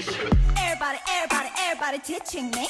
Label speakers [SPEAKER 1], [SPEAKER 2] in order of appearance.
[SPEAKER 1] Everybody, everybody, everybody teaching me.